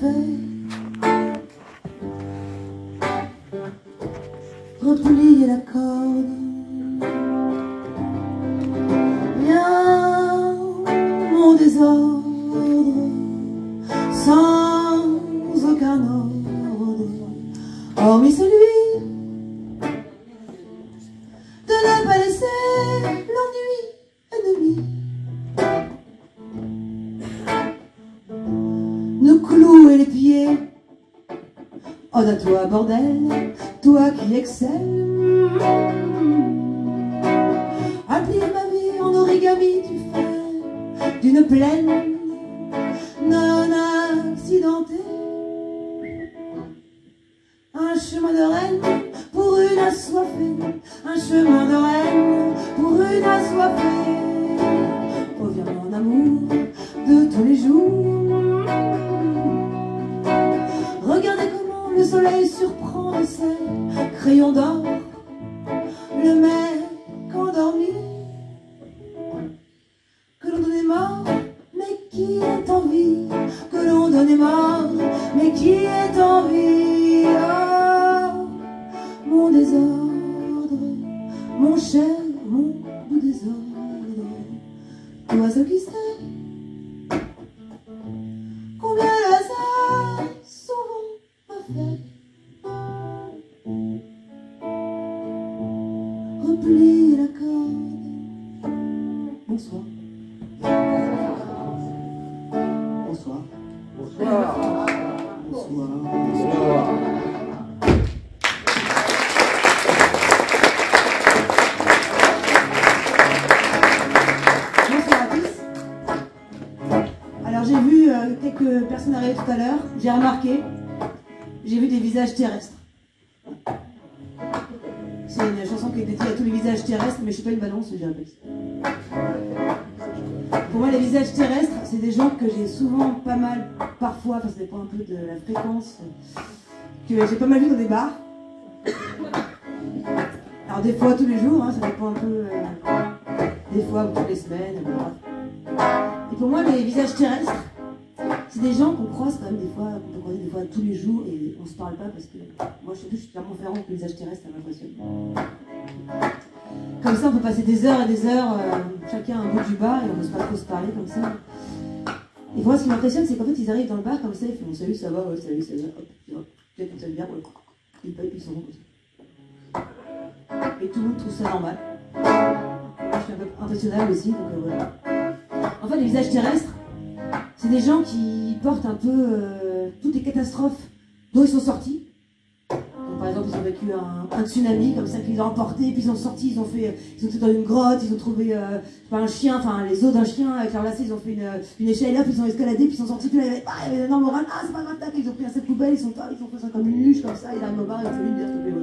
fait replier la corde. Personnes tout à l'heure. J'ai remarqué, j'ai vu des visages terrestres. C'est une chanson qui est dédiée à tous les visages terrestres, mais je suis pas une balance, je répète. Pour moi, les visages terrestres, c'est des gens que j'ai souvent pas mal, parfois, ça dépend un peu de la fréquence, que j'ai pas mal vu dans des bars. Alors des fois tous les jours, hein, ça dépend un peu, euh, des fois toutes les semaines. Et pour moi, les visages terrestres, c'est des gens qu'on croise quand même des fois, qu'on peut croiser des fois tous les jours et on se parle pas parce que moi je, je suis tellement ferrand que les visages terrestres, ça m'impressionne. Comme ça, on peut passer des heures et des heures, euh, chacun un bout du bar et on peut pas trop se parler comme ça. Et moi, ce qui m'impressionne, c'est qu'en fait, ils arrivent dans le bar comme ça, ils font salut, ça va, ouais, salut, ça va, hop, hop, peut-être une seule bière, ouais, ils payent, puis ils s'en vont comme ça. Et tout le monde trouve ça normal. Moi, je suis un peu impressionnable aussi, donc euh, voilà. En fait, les visages terrestres, c'est des gens qui portent un peu euh, toutes les catastrophes dont ils sont sortis. Par exemple, ils ont vécu un, un tsunami comme ça qu'ils ont emporté, puis ils sont sortis, ils ont fait, ils ont été dans une grotte, ils ont trouvé euh, un chien, enfin les os d'un chien avec leur lacet, ils ont fait une, une échelle puis ils ont escaladé, puis ils sont sortis, puis là, il y avait, ah, il y avait un énorme râle, ah c'est pas grave, ils ont pris un sac poubelle, ils sont pas, ils ont fait ça comme une luche comme ça, ils arrivent au bar, ils ont fait une bière, salut.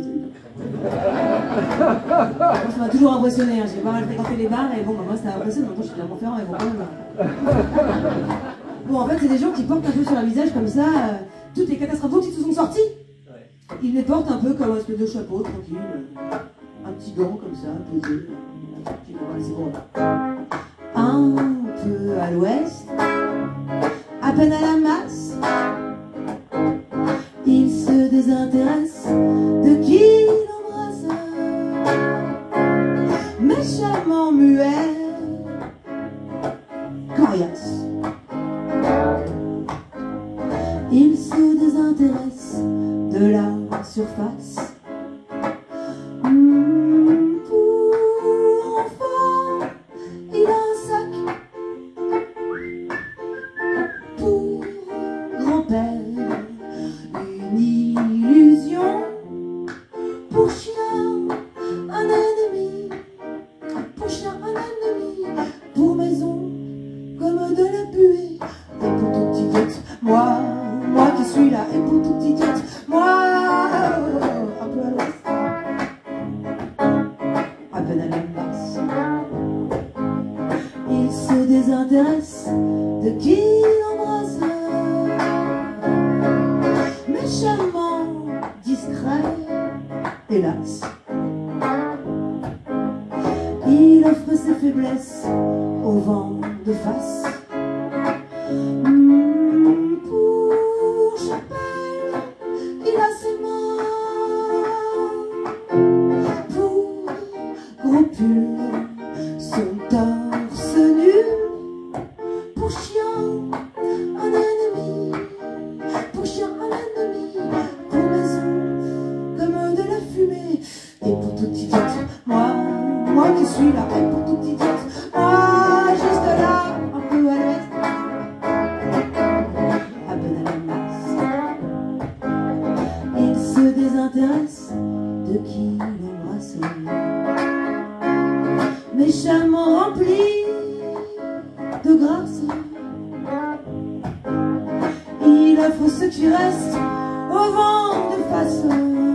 Moi, ça m'a toujours impressionné, hein. j'ai pas mal fréquenté les bars, et bon, bah, moi ça m'impressionne, maintenant je suis clairement ferrant, et bon, quand même. Bon, en fait, c'est des gens qui portent un peu sur leur visage comme ça euh, toutes les catastrophes dont ils se sont sortis. Ils les portent un peu comme un espèce de chapeau, tranquille. euh, Un petit gant comme ça, posé. laisser bon. Un peu à l'ouest, à peine à la masse, rempli de grâce. Il offre ce qui reste au vent de face.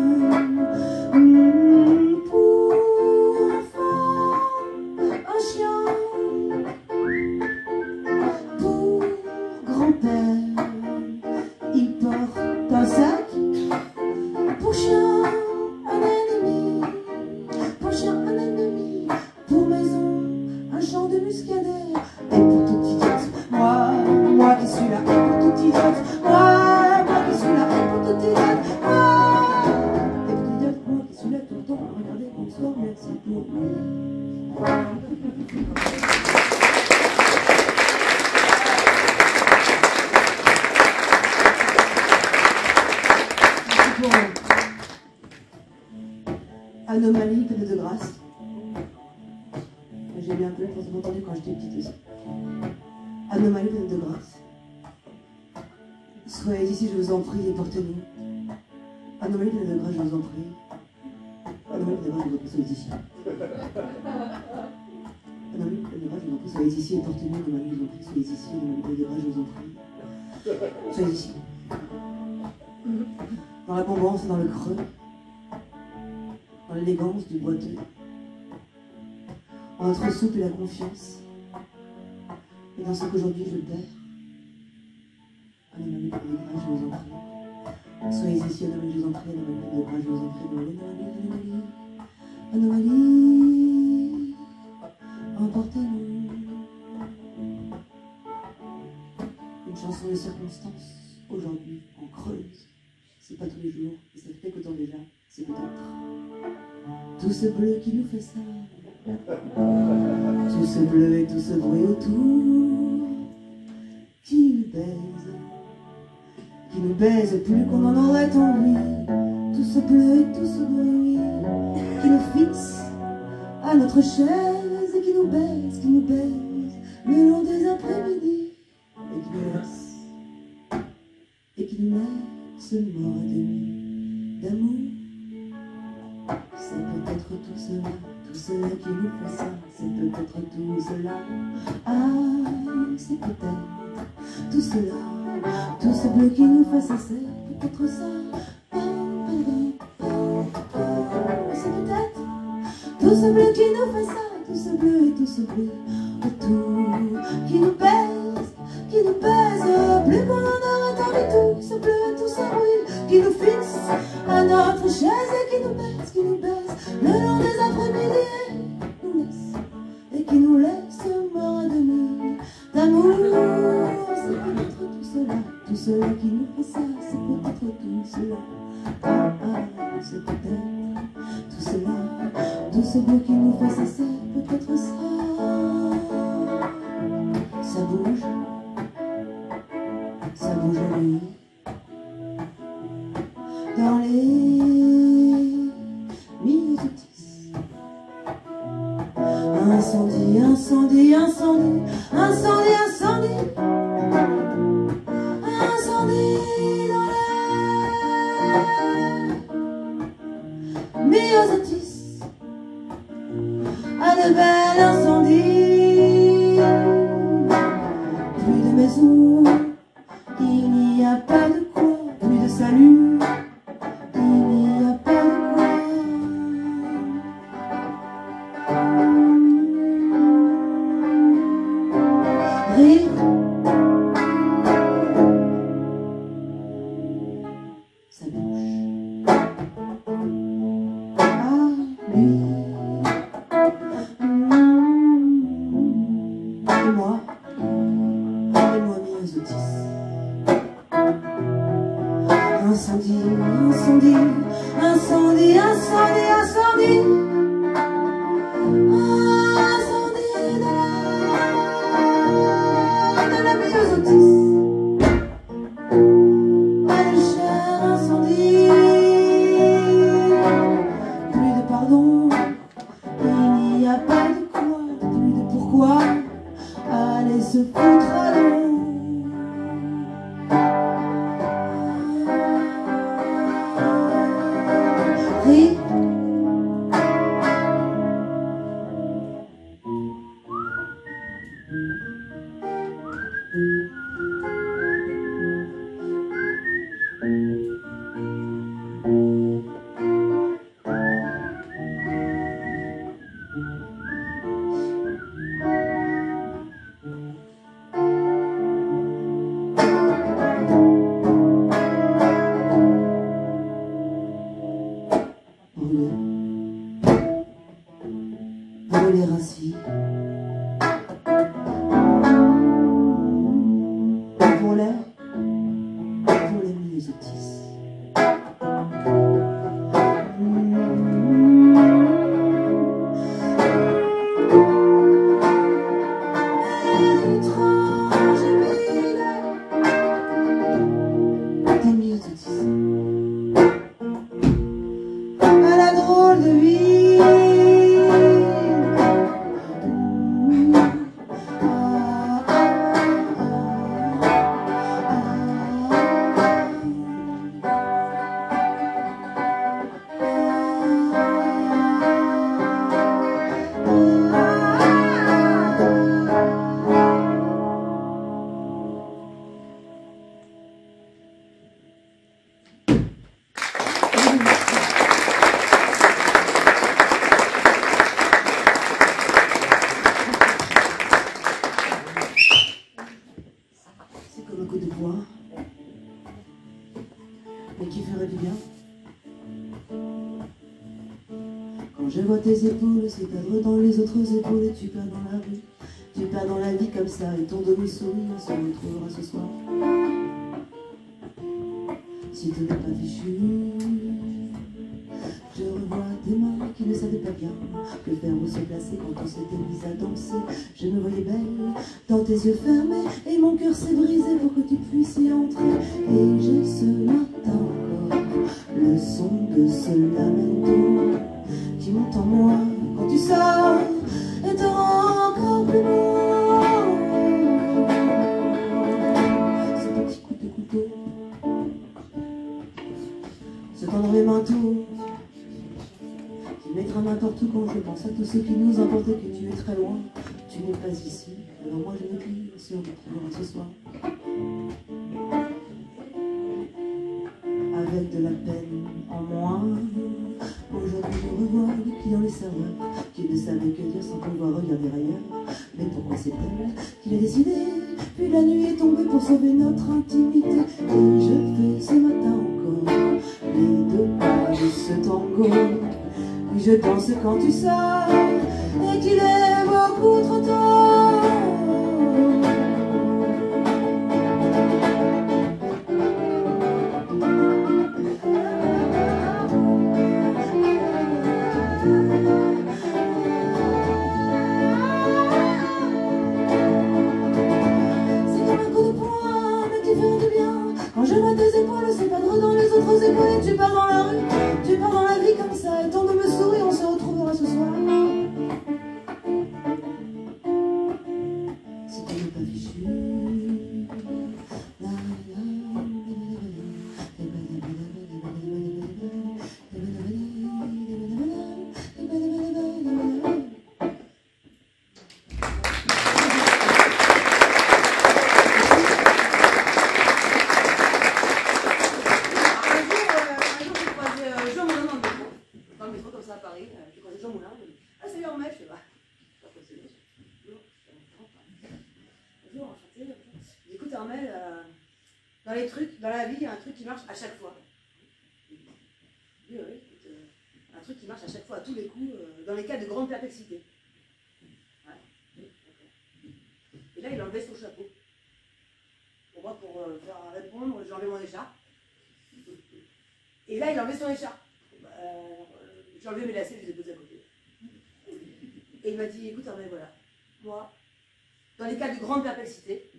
Soyez ici, je vous en prie, et portez-nous. Pleine de grâce, je vous en prie. Pleine de grâce, je vous en prie, soyez ici. Anomalie, pleine de grâce, je vous en prie, soyez ici, et portez-nous. Anomalie, je vous en prie, soyez ici. Je vous en prie. Soyez ici. Dans la bombance et dans le creux dans l'élégance du boiteux, en notre soupe et la confiance, et dans ce qu'aujourd'hui je perds. Soyez ici, anomalie, je vous en prie, anomalie, de je vous en prie, anomalie, anomalie, anomalie, emportez-nous. Une chanson de circonstance, aujourd'hui, en creuse. C'est pas tous les jours, et ça fait temps déjà, c'est peut-être tout ce bleu qui nous fait ça. Tout ce bleu et tout ce bruit autour qui nous baise, qui nous baise plus qu'on en aurait envie. Tout ce bleu et tout ce bruit qui nous fixe à notre chaise et qui nous baise, qui nous baise le long des après-midi et qui nous laisse, et qui nous laisse mort à demi d'amour. C'est peut-être tout cela, tout cela qui nous fait ça. C'est peut-être tout cela. Ah, c'est peut-être tout cela, tout ce bleu qui nous fait ça. C'est peut-être ça. C'est peut-être tout ce bleu qui nous fait ça. Tout ce bleu et tout ce bleu autour qui nous pèse, qui nous pèse. Plus qu'on en envie tout ce bleu, tout ce bruit qui nous fixe à notre chaise et qui nous baisse, qui nous Si tu n'es pas fichu, je revois tes mains qui ne savaient pas bien que faire ou se placer quand on s'était mis à danser. Je me voyais belle dans tes yeux fermés et mon cœur s'est brisé pour que tu puisses y entrer. Et j'ai ce matin encore le son de ce lamento tous ceux qui nous emportent et que tu es très loin. Tu n'es pas ici, alors moi je me plie si on retrouvera ce soir. Avec de la peine en moins. Aujourd'hui je revois les clients, les serveurs qui ne savaient que dire sans pouvoir regarder ailleurs. Mais pourquoi c'est elle qui l'a décidé Puis la nuit est tombée pour sauver notre intimité. Et je fais ce matin encore les deux pas de ce tango. Je danse quand tu sors et qu'il est beaucoup trop tard. Là, il enlevait son écharpe. Bah, euh, j'ai enlevé mes lacets, je les ai posés à côté. Et il m'a dit, écoute, mais voilà, moi, dans les cas de grande perplexité,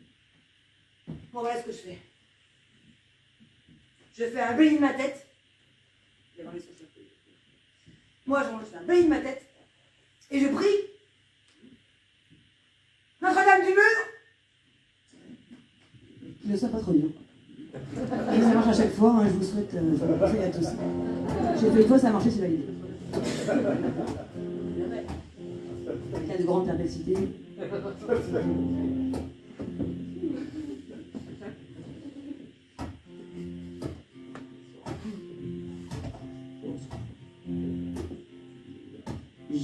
voilà ce que je fais. Je fais un bain de ma tête. Moi, je fais un bain de ma tête. Et je prie. Notre-Dame du mur Je ne sais pas trop bien. Et ça marche à chaque fois, hein, je vous souhaite euh, à tous. J'ai fait une fois, ça a marché, c'est validé. Il y a de grandes perplexités.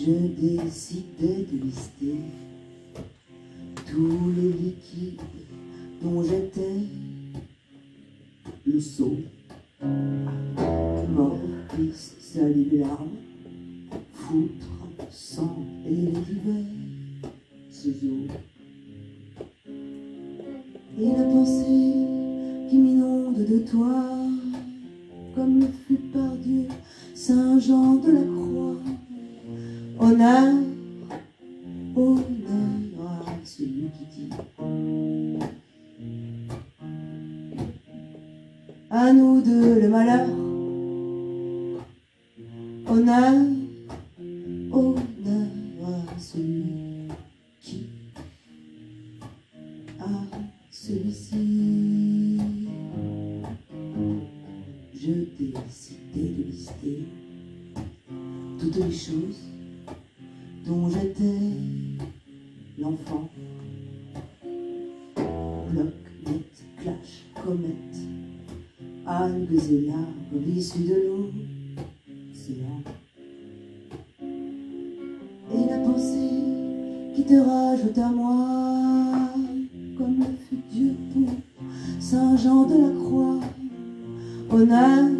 je décidais de lister tous les liquides dont j'étais le saut. Mort, triste, salive et foutre, sang et l'hiver, ce zoo. Et la pensée qui m'inonde de toi, comme le fut par Dieu Saint Jean de la Croix, honneur, honneur à celui qui dit. à nous deux le malheur. Honneur, honneur à celui qui, a celui-ci. Je t'ai cité de lister toutes les choses dont j'étais l'enfant. Bloc, net, clash, comète. Algo de la au-dessus de l'eau, silence. Et la pensée qui te rajoute à moi, comme le fut Dieu pour Saint Jean de la Croix, honneur.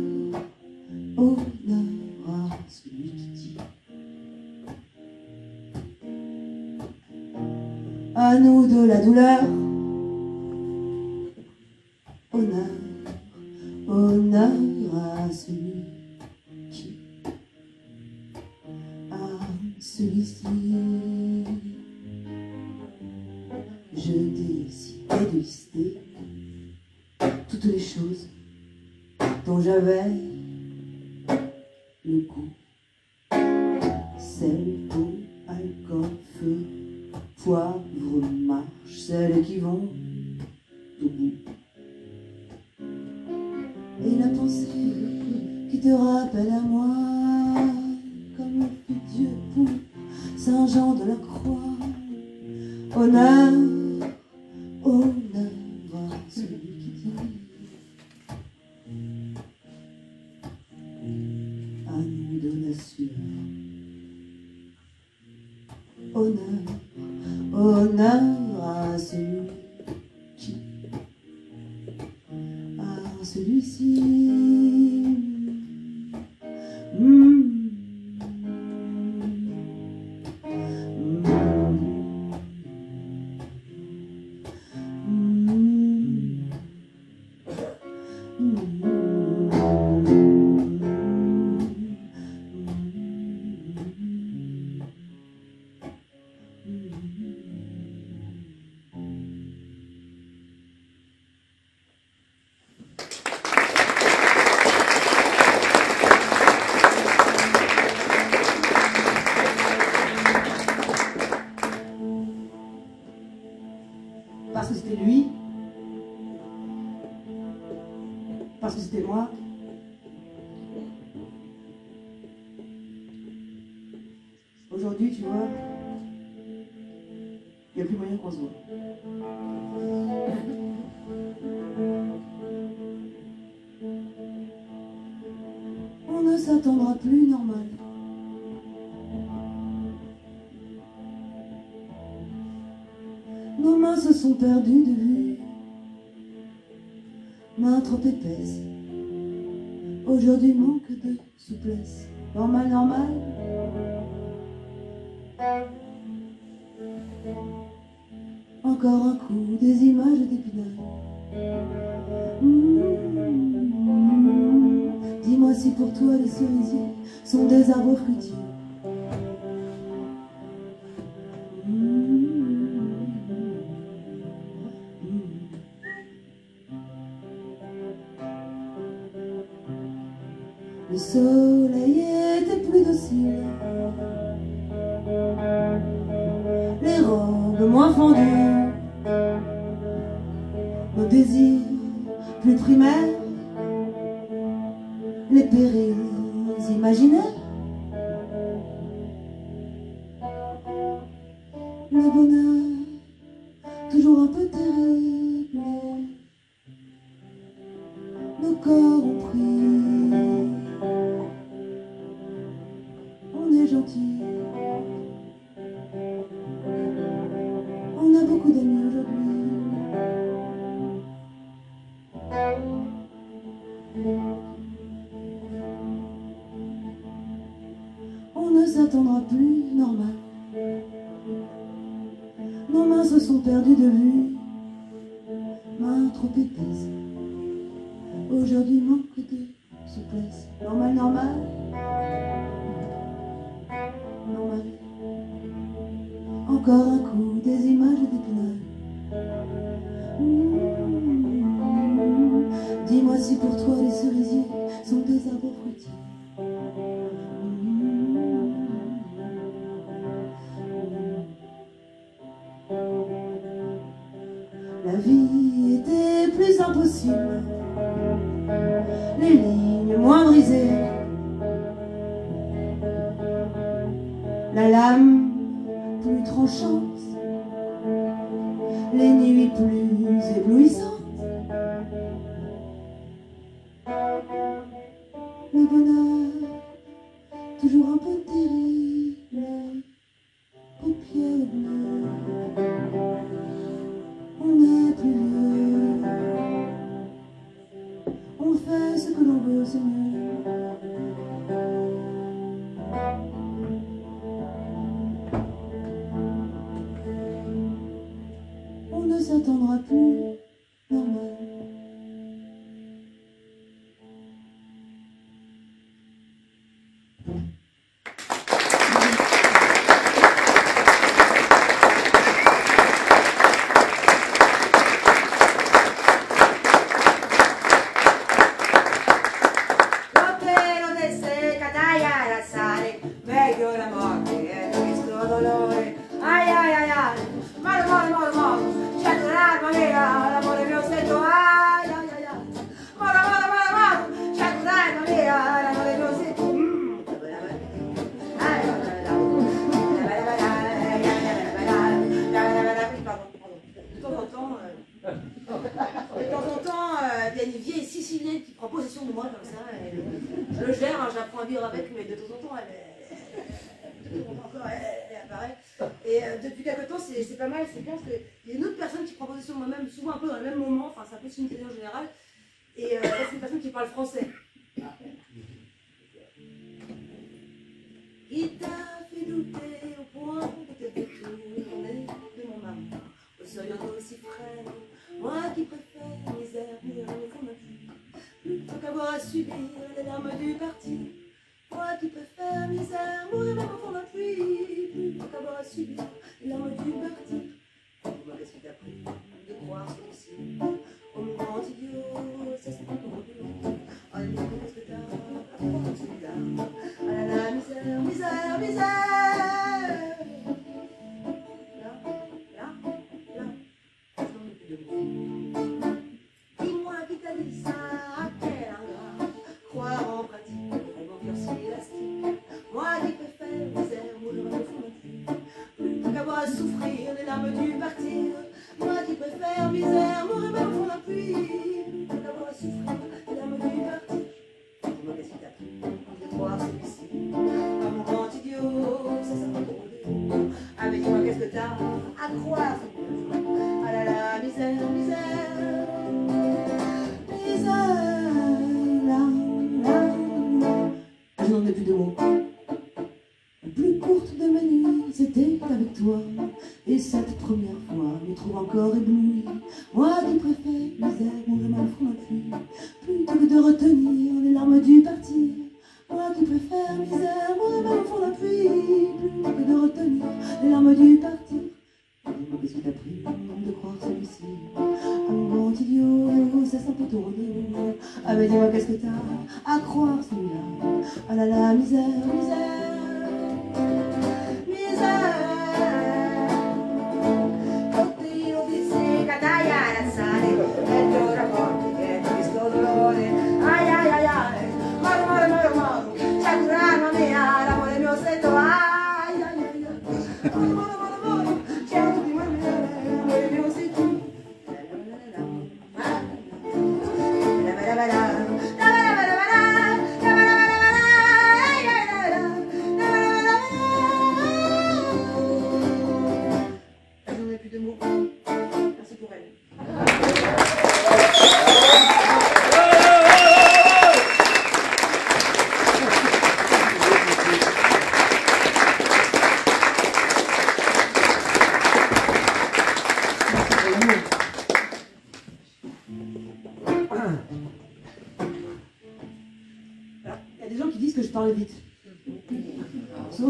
sont des arbres.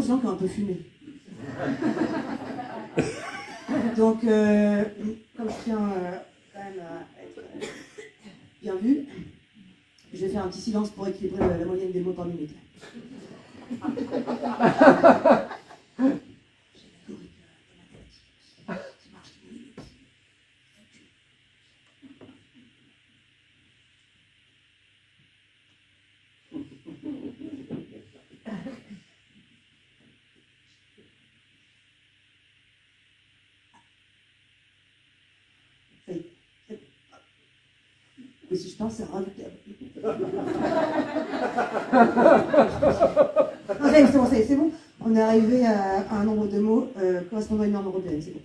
Gens qui ont un peu fumé. Donc, euh, comme je tiens euh, quand même à être euh, bien vu, je vais faire un petit silence pour équilibrer la moyenne des mots par minute. Mais si je pense, c'est redoutable. C'est bon, c'est bon. On est arrivé à, à un nombre de mots euh, correspondant à une norme européenne, c'est bon.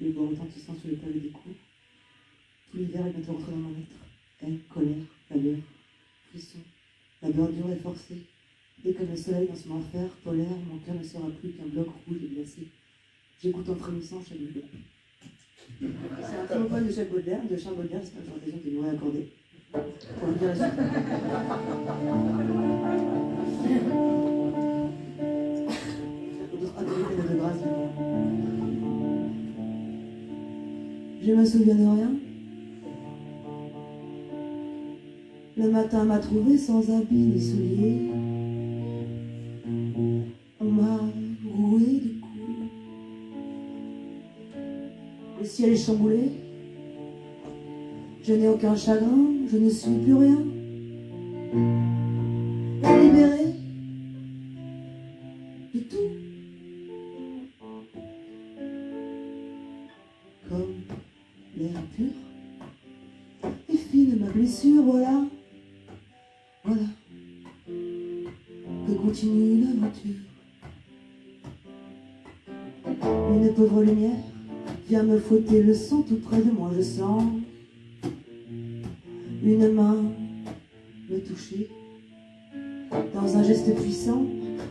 Les bois retentissant sur les pavés des cours. Tout l'hiver est bientôt rentré dans mon être. Haine, colère, pâleur, frisson, la bordure est forcée. Et comme le soleil dans son enfer polaire, mon cœur ne sera plus qu'un bloc rouge et glacé. J'écoute en frémissant chaque Baudelaire. C'est un très poème de Jacques Baudelaire, de Charles Baudelaire, que j'aurai l'occasion de lui accorder. Pour lui dire la suite. De grâce Je me souviens de rien. Le matin m'a trouvé sans habit ni souliers. On m'a roué de coups. Le ciel est chamboulé. Je n'ai aucun chagrin, je ne suis plus rien. Que continue l'aventure. Une pauvre lumière vient me fouetter le sang tout près de moi, je sens une main me toucher. Dans un geste puissant,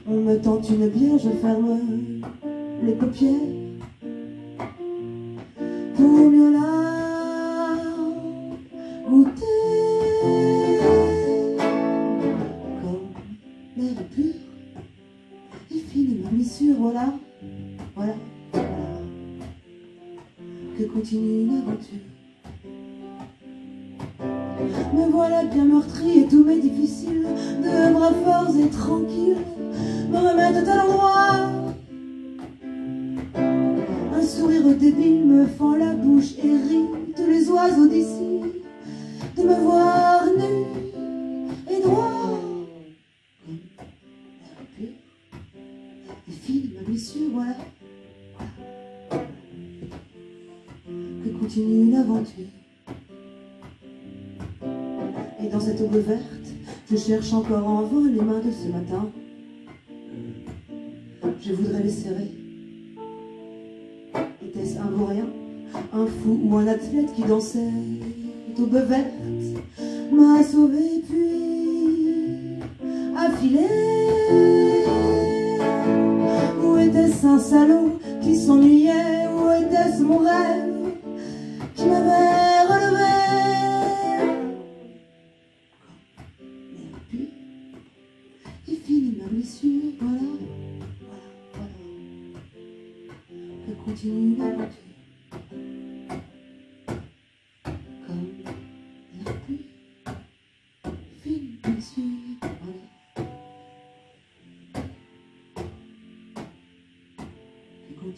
on me tente une bière, je ferme les paupières encore en vain les mains de ce matin. Je voudrais les serrer. Était-ce un vaurien, un fou ou un athlète qui dansait aube verte m'a sauvé puis a filé Où était-ce un salaud qui s'ennuyait? Où était-ce mon rêve qui m'avait J'ai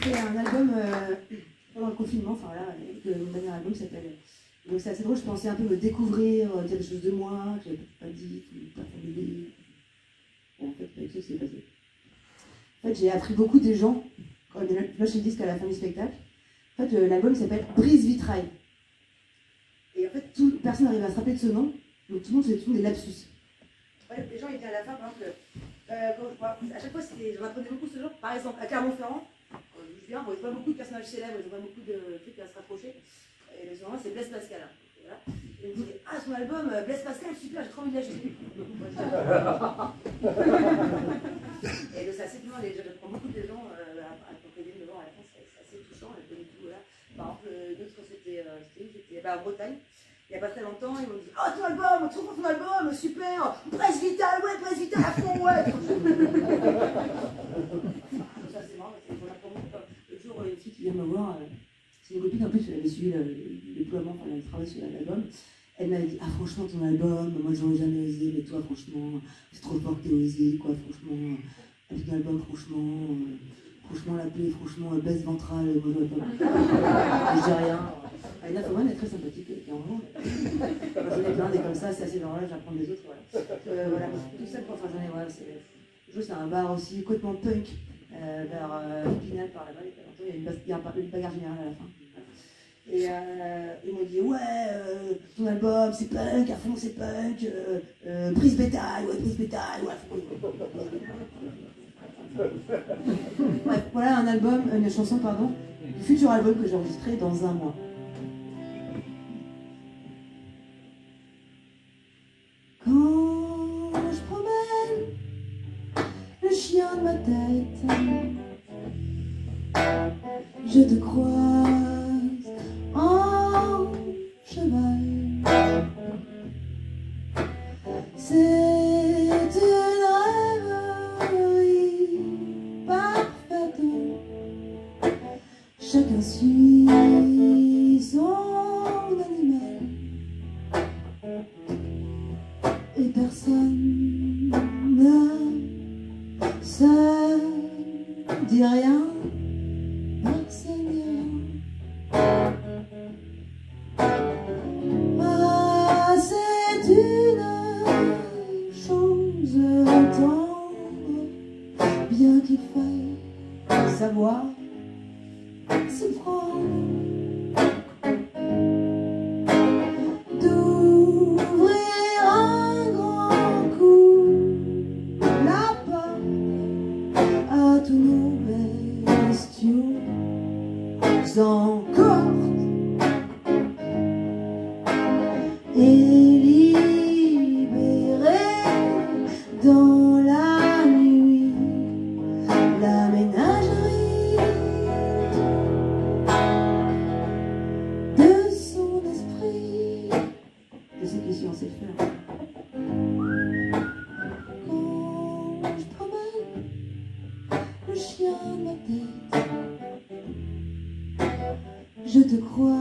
fait un album euh, pendant le confinement, enfin voilà, le, mon dernier album s'appelle. Donc c'est assez drôle, je pensais un peu me découvrir, euh, dire des choses de moi que j'avais pas dit, ou pas formulé. En fait, ça, passé. En fait, j'ai appris beaucoup des gens, quand on lâche le disque à la fin du spectacle. En fait, euh, l'album s'appelle Brise Vitrail. Et en fait, tout, personne n'arrive à se rappeler de ce nom, donc tout le monde fait tout des lapsus. Ouais, les gens étaient à la fin, par exemple, euh, quand je vois- à chaque fois, c'était- j'en apprenais beaucoup ce genre. Par exemple, à Clermont-Ferrand, quand je viens, bon, il n'y a pas beaucoup de personnages célèbres, il n'y a pas beaucoup de trucs à se rapprocher. Et le moment, c'est Blaise Pascal. hein. Voilà. Et il me dit Ah, son album, euh, Blaise Pascal, super, j'ai trop envie de l'acheter. Et donc, c'est assez touchant, les- j'apprends beaucoup de gens euh, à, à comprendre devant à la fin, c'est assez touchant, je connais tout. Voilà. Par exemple, quand c'était euh, C'était bah, en Bretagne. Il n'y a pas très longtemps, ils m'ont dit Oh, ton album, trop bon ton album, super, presse vitale, ouais, presse vitale à fond, ouais. Ça, c'est marrant, c'est qu'on apprend beaucoup. Le jour, une fille qui vient me voir, euh, c'est une copine en plus, elle avait suivi le, déploiement, enfin, elle travaille sur l'album. Elle m'avait dit Ah, franchement, ton album, moi, j'aurais jamais osé, mais toi, franchement, c'est trop fort que t'aies osé, quoi, franchement. Avec ton album, franchement, euh, franchement, l'appeler, franchement, euh, baisse ventrale, moi, j'aurais pas. je dis rien. Aïna Foman est très sympathique, euh, clairement. Moi, J'en ai plein des comme ça, c'est assez normal, j'apprends des autres, voilà. Euh, voilà. Tout ça, enfin, j'en ai, voilà, c'est. Je c'est un bar aussi complètement punk, euh, vers euh, Épinal par là-bas, il y a pas longtemps, il y a une, bas- il y a un par- une bagarre générale à la fin. Et euh, ils m'ont dit, ouais, euh, ton album, c'est punk, à fond, c'est punk, euh, prise bétail, ouais, prise bétail, ouais. Bref, voilà un album, une chanson, pardon, du futur album que j'ai enregistré dans un mois. Quand je promène le chien de ma tête, je te croise de ce que je suis faire. Quand je promène le chien de ma tête, je te crois.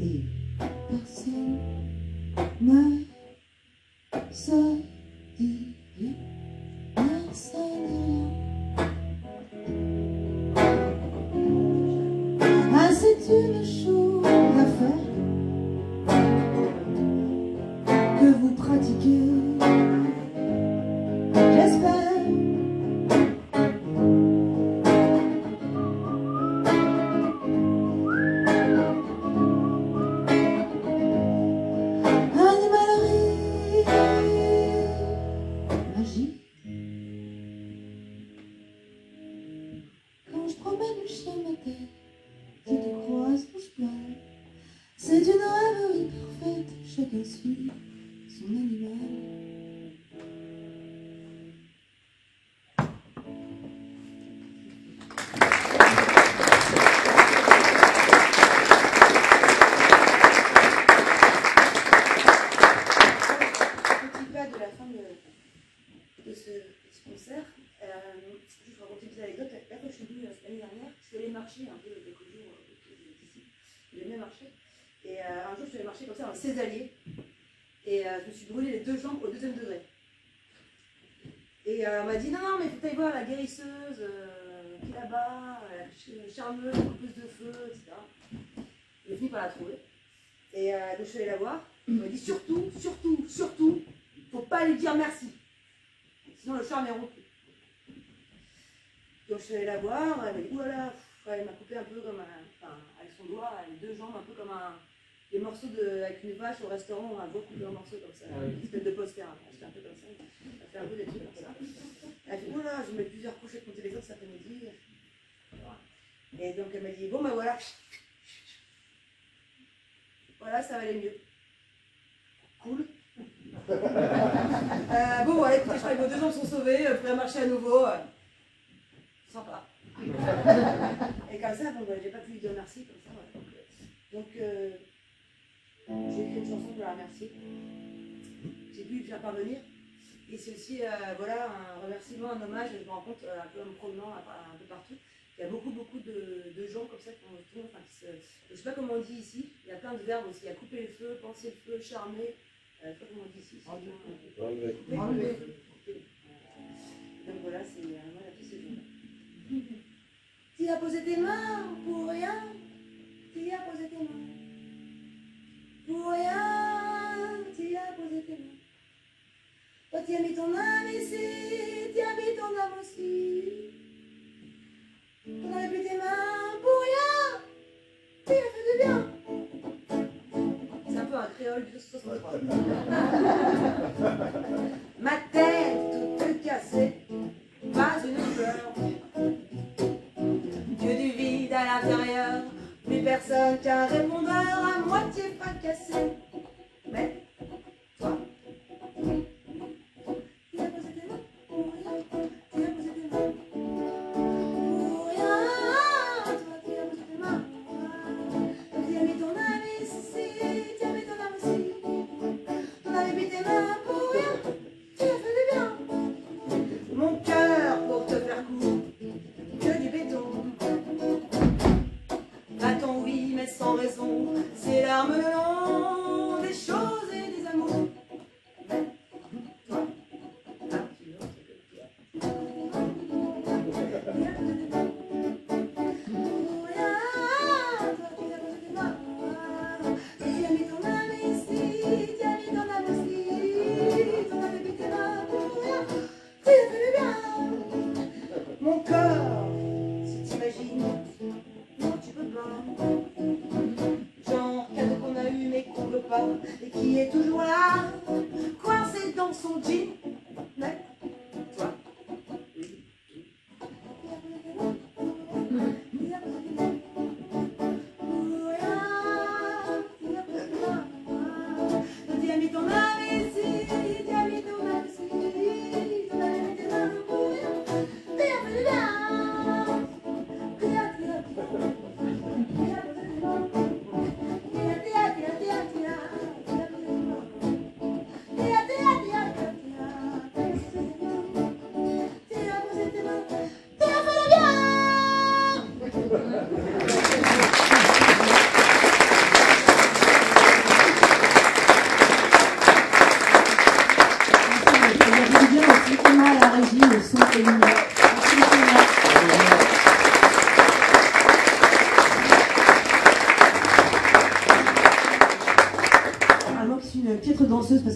et personne ne se Euh, qui là-bas, euh, charmeuse, coupeuse de feu, etc. Je finis par la trouver. Et euh, donc je suis allée la voir. Elle m'a dit surtout, surtout, surtout, il ne faut pas lui dire merci. Sinon le charme est rompu. Donc je suis allée la voir, elle m'a dit oulala, elle m'a coupé un peu comme un, enfin, avec son doigt, avec deux jambes, un peu comme un, des morceaux de, avec une vache au restaurant, on va beaucoup en morceaux comme ça, une espèce de poster. je mets plusieurs couches avec mon téléphone cet après-midi. Et donc elle m'a dit, bon ben voilà. Voilà, ça va aller mieux. Cool. Euh, bon, ouais, écoutez, je crois que vos deux jambes sont sauvées, euh, prêt à marcher à nouveau. Euh. Sympa. Et comme ça, ben, j'ai pas pu lui dire merci comme ça. Donc, j'ai écrit une chanson pour la remercier. J'ai pu lui faire parvenir. Et c'est aussi euh, voilà, un remerciement, un hommage. Je me rends compte, euh, un peu en me promenant un, peu partout, il y a beaucoup, beaucoup de, de gens comme ça qui ont autour, enfin, qui se, je ne sais pas comment on dit ici, il y a plein de verbes aussi. Il y a couper le feu, penser le feu, charmer. Euh, je ne sais pas comment on dit ici. euh, Enlever. Donc voilà, c'est un hommage à tous ces gens-là. Tu as posé tes mains pour rien. Tu as posé tes mains. Pour rien, tu as posé tes mains. Tu as mis ton âme ici, tu as mis ton âme aussi. Tu n'avais plus tes mains pour rien. Tu as fait du bien. C'est un peu un créole du 63. Ma tête toute cassée, pas une fleur. Dieu du vide à l'intérieur, plus personne qu'un répondeur à moitié fracassé. Mais, sans raison, c'est l'arme long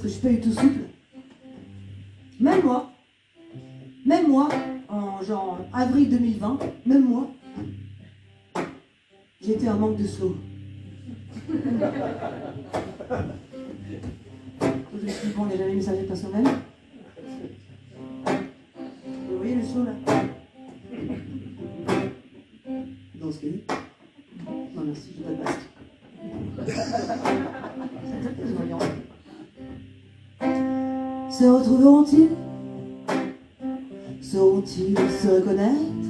que je suis pas du tout souple. Même moi, même moi, en genre avril 2020, même moi, j'étais un manque de slow. Je me suis dit, bon, on n'est jamais messager personnel. Vous voyez le slow là? Dans ce pays Se retrouveront-ils? Sauront-ils se reconnaître?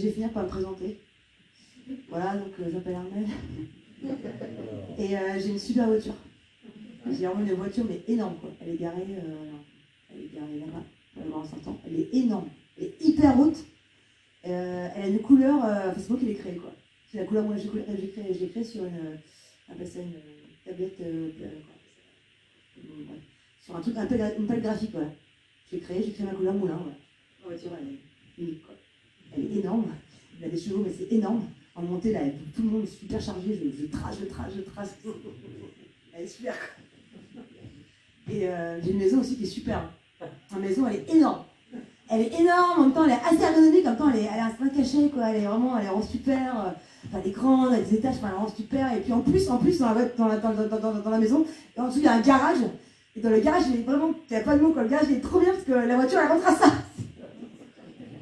Je vais finir par me présenter. Voilà, donc euh, je m'appelle Armel. Et euh, j'ai une super voiture. J'ai vraiment une voiture, mais énorme quoi. Elle est garée, euh, elle est garée là-bas, sortant. Elle est énorme, elle est hyper haute. Euh, elle a une couleur, enfin, c'est moi qui l'ai créée quoi. C'est la couleur, moi j'ai j'ai créé, je l'ai créée sur une, on appelle ça une tablette, Ouais. sur un truc, un peu, une pelle graphique voilà. J'ai créé, j'ai créé ma couleur moulin, voilà. La voiture, elle est unique quoi. Elle est énorme, elle a des chevaux, mais c'est énorme. En montée, là, tout le monde est super chargé, je, trace, je trace, je trace. Elle est super. Et euh, j'ai une maison aussi qui est super. La maison, elle est énorme. Elle est énorme, en même temps, elle est assez ergonomique, en même temps, elle est, elle est un cachée, quoi. Elle est vraiment, elle vraiment super. euh, Enfin, elle est elle a des étages, enfin, elle vraiment super. Et puis en plus, en plus, dans la, dans la, dans, la maison, en dessous, il y a un garage. Et dans le garage, il est vraiment, il n'y a pas de mots, quoi. Le garage, il est trop bien parce que la voiture, elle rentre à ça.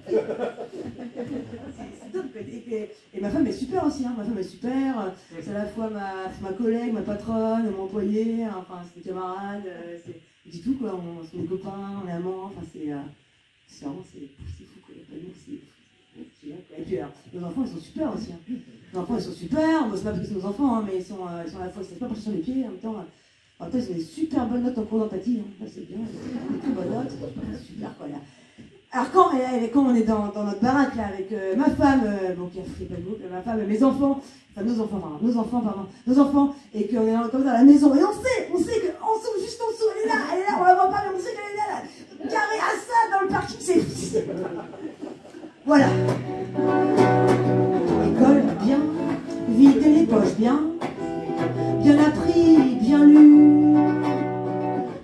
C'est. Et, et- et ma femme est super aussi, hein. ma femme est super. euh, C'est à la fois ma, ma collègue, ma patronne, mon employé, hein. enfin c'est des camarades, euh, c'est du tout quoi. On, on est copains, on est amants, enfin c'est euh, c'est vraiment c'est c'est fou quoi. C'est c'est. Et puis alors, nos enfants ils sont super aussi. hein. Nos enfants ils sont super, bon, c'est pas parce que c'est nos enfants, hein, mais ils sont, euh, ils sont à la fois, c'est pas marcher sur les pieds en même temps. euh, en même temps, ils ont des super bonnes notes en cours d'empathie, hein. C'est bien, des très bonnes notes, c'est super quoi. Là. Alors quand, quand on est dans, notre baraque là avec euh, ma femme, euh, bon qui a fait pas de mots, ma femme, mes enfants, enfin nos enfants, pardon, nos enfants, pardon, nos enfants, et qu'on est comme ça à la maison, et on sait, on sait que en dessous, juste en dessous, elle est là, elle est là, on la voit pas, mais on sait qu'elle est là, là, carré à ça dans le parking, c'est... Voilà. École bien, vider les poches bien, bien appris, bien lu,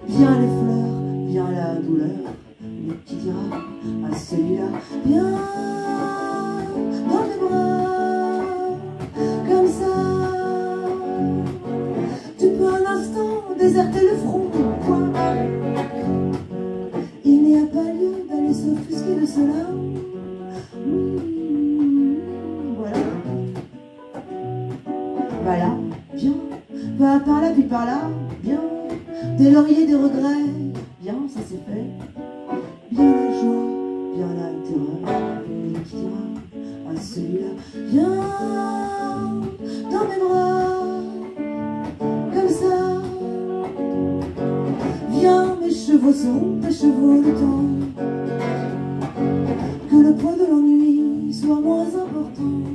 bien les fleurs, bien la douleur, qui dira à celui-là, bien dans les bras, comme ça. Tu peux un instant déserter le front, point. Il n'y a pas lieu d'aller s'offusquer de cela. Mmh, Voilà. Voilà, bien. Va par là, puis par là, bien. Des lauriers, des regrets, bien, ça c'est fait. Bien la joie, bien la terreur, qui dira à celui-là, viens dans mes bras, comme ça. Viens, mes chevaux seront tes chevaux de temps. Que le poids de l'ennui soit moins important.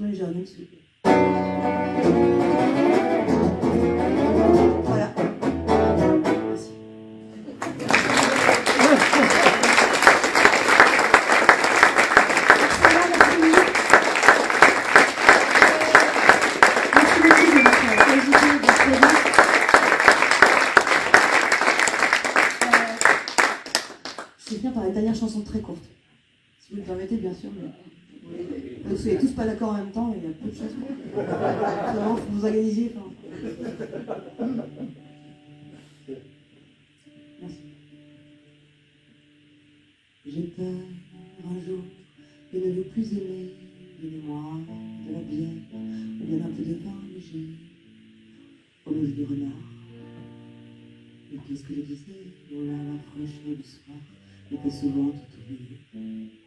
A les jardins, pas d'accord en même temps, il y a peu de choses. Vraiment, faut vous organiser. Merci. J'ai peur un jour de ne vous plus aimer des mémoires, de la bière, ou bien un peu de vin léger, au loge du renard. Et qu'est-ce que je disais Voilà la fraîcheur du soir, était souvent tout oublié.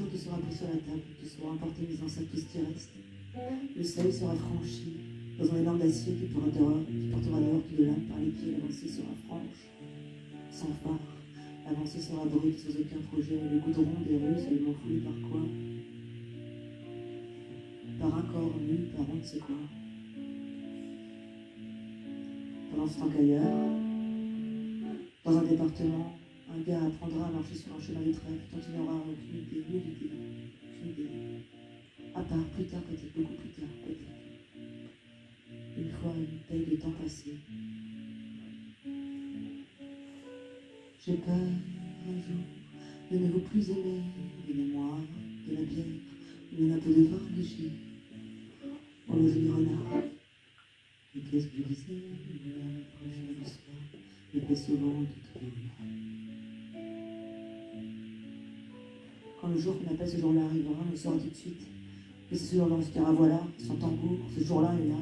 Jour tu seras pris sur la table, tu seras emporté mis en sac tout ce qui reste. Le seuil sera franchi dans un élan d'acier qui portera, qui portera dehors tout de l'âme par les pieds, l'avancée sera franche, sans phare. L'avancée sera brute, sans aucun projet, le goudron des rues seulement foulé par quoi? Par un corps nu, par on ne sait quoi. Pendant ce temps qu'ailleurs, dans un département, un gars apprendra à marcher sur un chemin de trèfle dont il n'aura aucune idée, nulle idée, aucune idée. À part plus tard, peut-être beaucoup plus tard, peut-être. Une fois une paix de temps passé. J'ai peur un jour de ne vous plus aimer, des mémoires, de la bière, bien un peu de vin léger, au loge du renard. Que je disais Voilà la prochaine du soir, pas souvent de tout le monde. Quand le jour qu'on appelle ce jour-là arrivera, on le saura tout de suite. Et ce jour-là, on se dira voilà, son tambour, ce jour-là est là.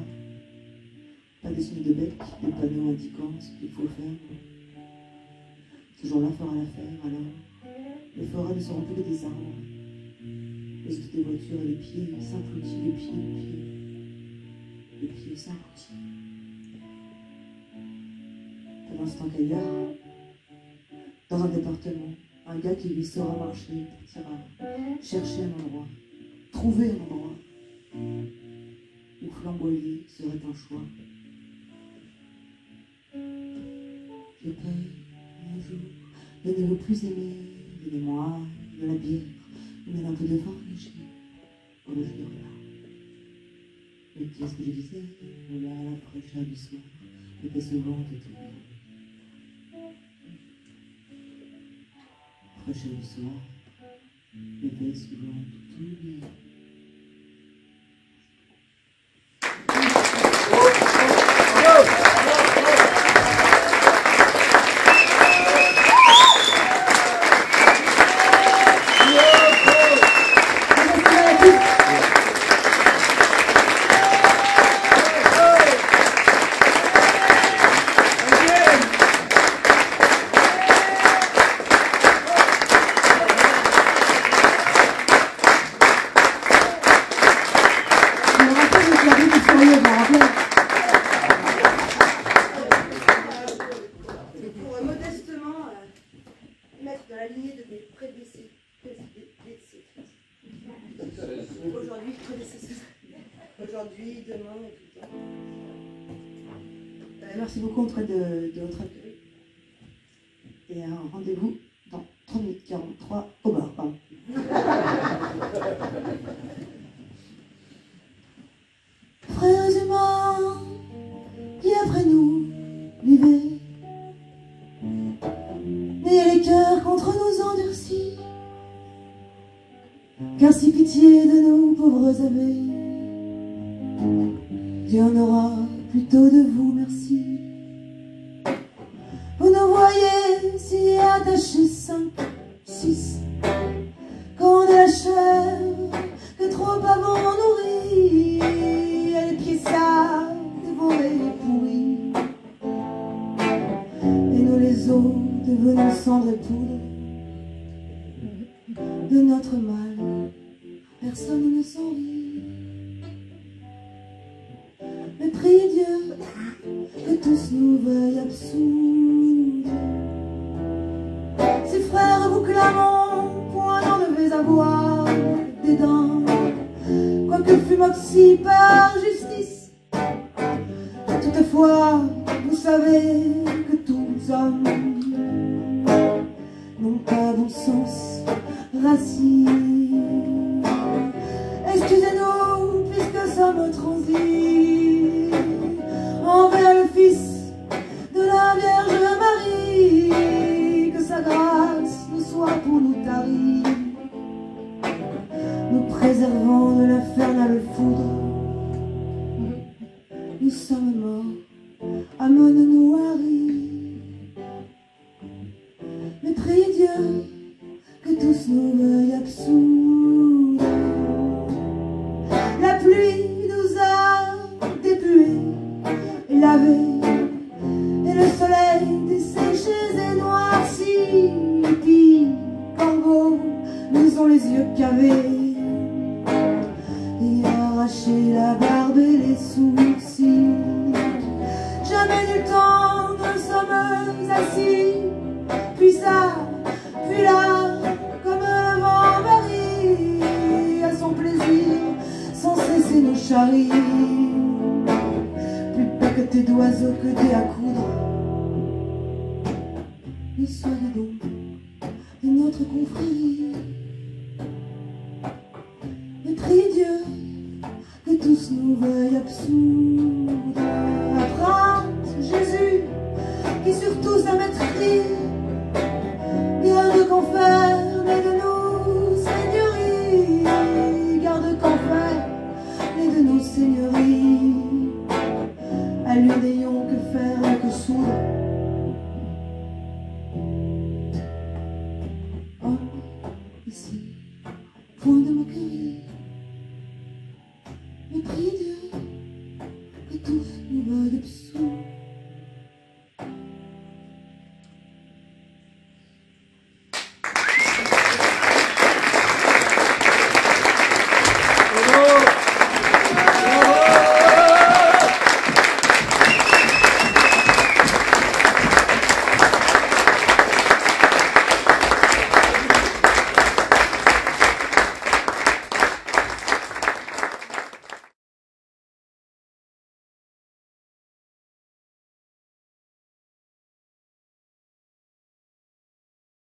Pas de signe de bec, des panneaux indiquant ce qu'il faut faire. Ce jour-là fera l'affaire, alors. Les forêts ne seront plus que des arbres. Les autres des voitures et les pieds, simples outils, les pieds, les pieds. Les pieds, simples outils. Ce temps qu'ailleurs, dans un département, un gars qui lui saura marcher, partira chercher un endroit, trouver un endroit. Où flamboyer serait un choix. J'ai peur un jour de ne vous plus aimer mémoires, de la bière, ou même un peu de vin léger au loge du renard. Et qu'est-ce que je disais? Voilà la fraîcheur du soir, était souvent de tout Fraîcheur du soir, était souvent de tout rendez-vous dans 3 minutes 43 au bar. Frères humains, qui après nous vivez, n'ayez les cœurs contre nous endurcis, car si pitié de nous pauvres abbés,